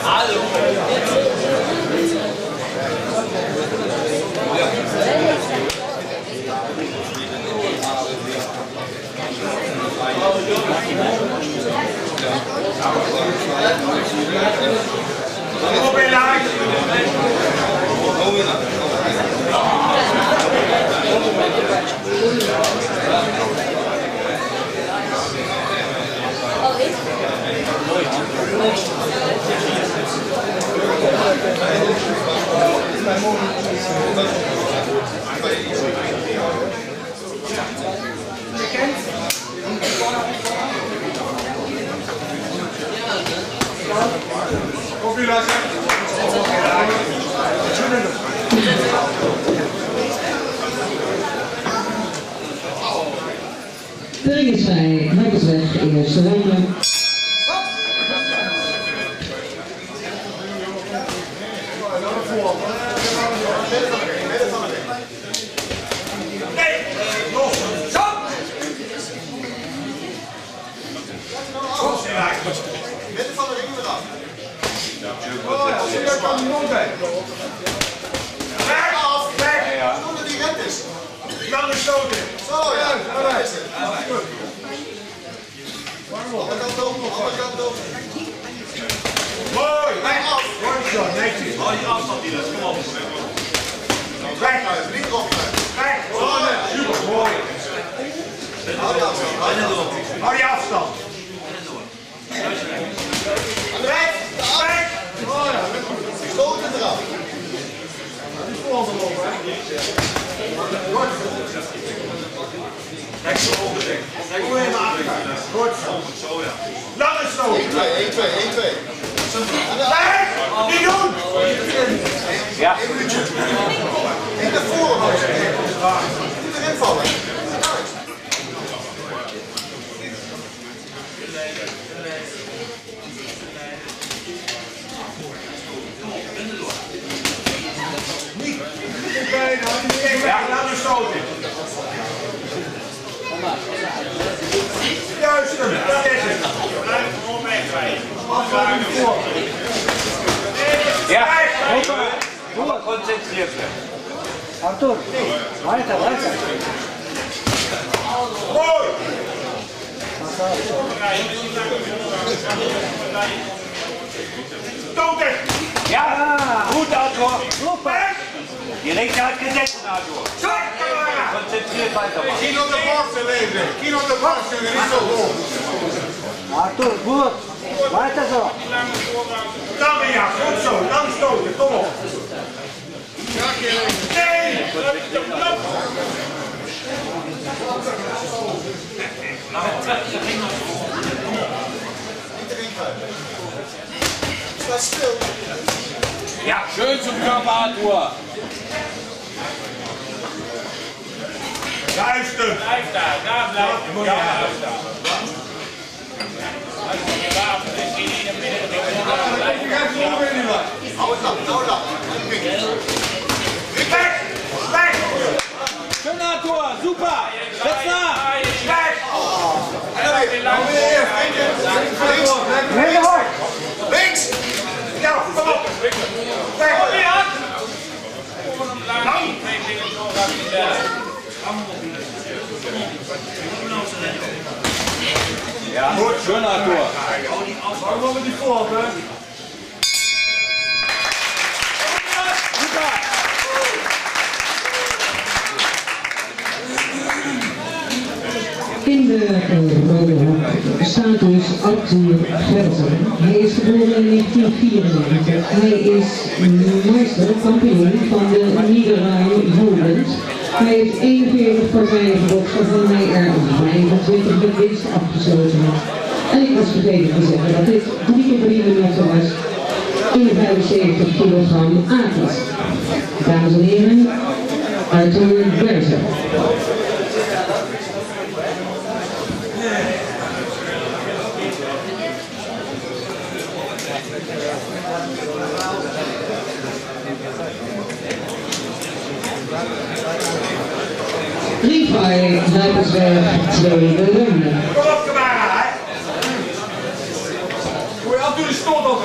Hallo. Is vrij, Harkensweg, eerste ronde. Midden ja, zie je kan die mond bij. Weg af, weg! Doe dat die red is. Kan er stoten. Zo ja, daar is het. Mooi. Weg af. Mooi zo, netjes. Hou die afstand kom op. Weg uit, niet erop. Kijk, super mooi. Hou je afstand. Hou je afstand. Hou je afstand. Weg! Weg! Oh ja, stoten eraf. Kijk zo onder, denk ik. Hoe in de achterkant. Goed zo. Ja. Lange 1, stoot. 2, 1, 2, 1, 2. Weg! Niet doen! Eén minuutje. Niet naar voren. Niet erin vallen. Bijna, niet stoten. Juist dat is het. Voor. Ja, concentreer zich. Arthur, weiter, weiter. mooi. Stoten. Ja! Die rechter hat gesessen, Arthur. Konzentriert weitermachen. Kien op de borsten leven. Kien op de borsten, niet zo hoog. Arthur, gut. Weiter so. Dan weer ja, goed zo. Dan stoten, kom op. Nee! Niet erin kruipen. Sta stil. Ja, schön zum Körper, Arthur. Juist hem. Blijf daar, daar blijf je. Ja, blijf daar. Als je je wapen is, zie je in het midden. Hou het dan, hou het dan. Weg! Weg! Schön Arthur, super. Setz nach. Weg! Heel hard. Links! Ja, kom op! Weg! Ja, schön Arthur. Hou maar met die hè? In de eh, rode hoek staat dus Arthur Gelsen. Hij is geboren in 1994. Hij is meester, kampioen van de Niederrhein Jugend. Hij heeft 41 partijen gebokst waarvan hij er 25 met winst afgesloten had. En ik was vergeten te zeggen dat dit drie keer drie minuten was in de 75 kilogram aardgas. Dames en heren, Arthur Berger. Levi Duiversberg, tweede ronde. Kom op, Kamara, hè. Moet je af de stoot ook.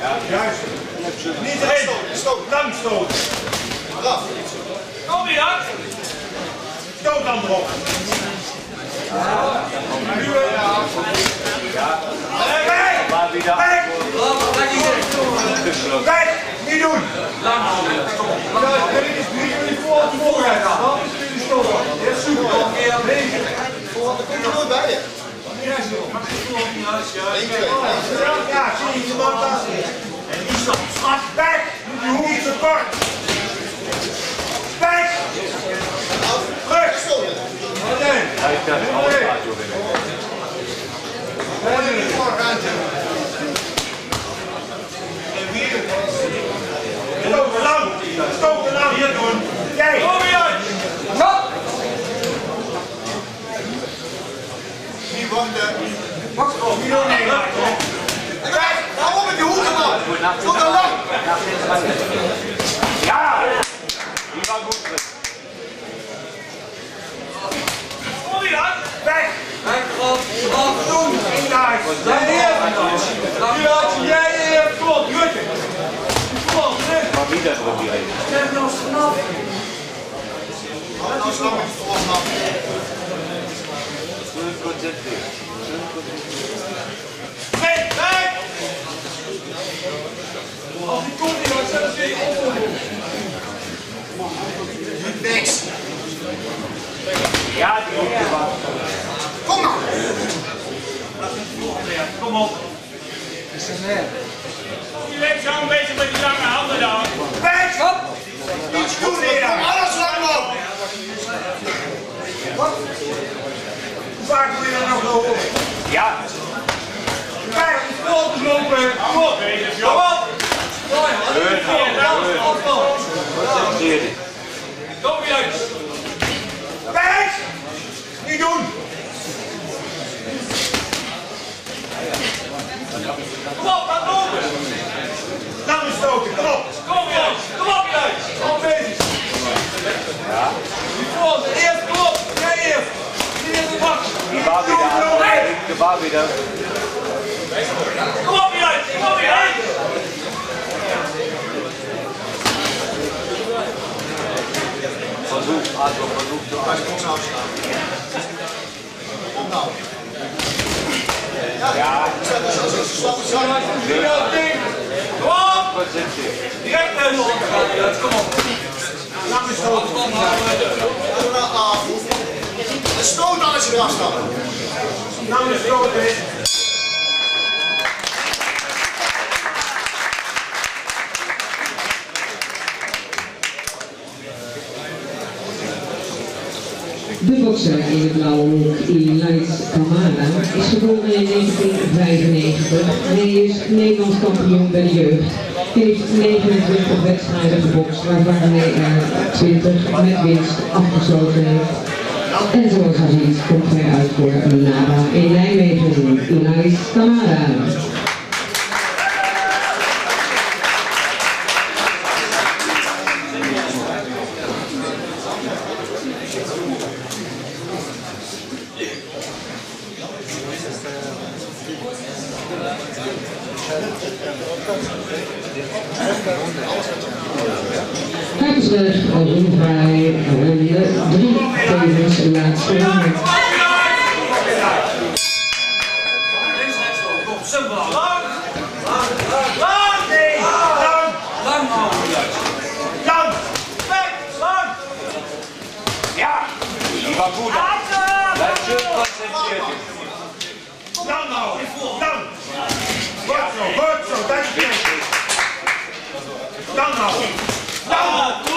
Ja. Juist. Niet erin. Stoot. Lang stoot. Eraf. Kom hier. Stoot dan erop. Nu weer. Dan? Weg! Weg! Niet doen! Ja, dit is niet jullie voor het vooruit. Dan is jullie stoot. Ja, super. Nee, Komt er nooit bij je. twee. Ja, zie je, je mag daar. En die. Schat, weg! Je hoeft niet zo kort. Weg! Terug! Stoten. Meteen. Hij kan alles laten winnen. Stoken lang! Stoken lang! Hier doen! Jij! Kom hier uit! Die wanden. Hier doen nee, Kijk, hou op met die hoeken man. Stoot er lang. Ja! Die was goed. Kom hier uit! Weg! Weg! Doen! Jij eerst! Jij Jij! Kom op, Rutte! Kom op, Maar wie dat wordt die even? Hou nou snel met je volgende af. Goed concentreren. Weg! Weg! Als die komt hier, dan zet ze op. Niks. Ja, die er wat. Kom nou. Kom op! Je bent zo bezig met die lange handen dan. Weg! Niets doen Kom hier! alles lang man. Hoe vaak moet je dat nog horen? Ja, Kijk, opgelopen! Kom op! Kom op! Leuk, leuk. concentreer je. Kom hier uit! Weg! Niet doen! Kom op, laat lopen! Nou eens stoken, kom op! Kom hier uit! Kom op hier uit! Kom bezig! Ja? Voor, eerst kom op! Jij eerst! Niet in de bak! Die bal weer De bal weer daar. Kom op hier uit! Kom hier uit! Verzoek, Adolf, verzoek. Kom nou staan. Kom nou. Ja. Kom op! Direct naar de Kom op! Lang eens stoken! Kom nou af. En stoot dan als je eraf stapt. De bokser in het blauwe hoek, Elias Kamara, is geboren in 1995. Hij is Nederlands kampioen bij de jeugd. Heeft 29 wedstrijden gebokst, waarvan hij er 20 met winst afgesloten heeft. En zoals komt hij uit voor Nara in Nijmegen. Elias Kamara. Hij is weg, Roenvrij, ronde 3, tevens laatste ronde. Lang! Lang! Nee! Lang! Lang! Lang! Weg! Goed zo, goed zo, dankjewel. Dan nou. Dan.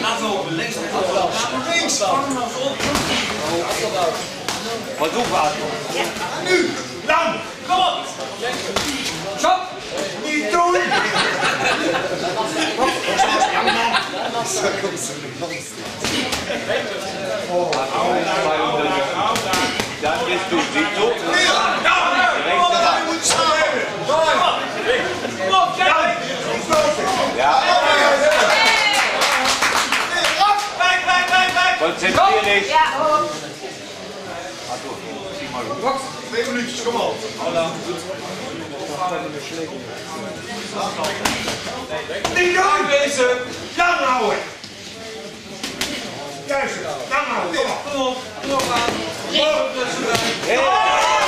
Laten we op links op de links. Wat doen we aan? Nu! Lang! Kom op! Stop! Niet doen! Oh, dat is toch niet zo? Ja, nou, nou, Wacht, twee minuutjes, kom op. Oh, Hola. Niet gaan wezen! Dan nou hè! Juist, dan nou, kom op. Kom op, kom op aan. Kom op, dus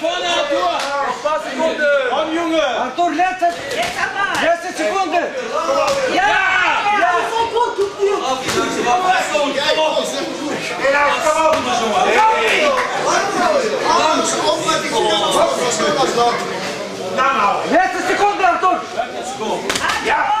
vorne, Arthur! Noch paar Sekunden! Komm, Junge! Arthur, letzte! Letzte Sekunde! Ja! Ja! Ja! gut, du Tier! Die Ja! Letzte Sekunde, Arthur! Ja!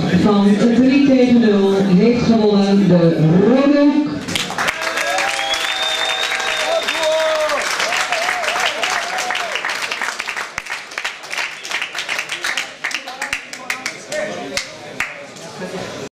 van 3 tegen 0 heeft gewonnen de Rode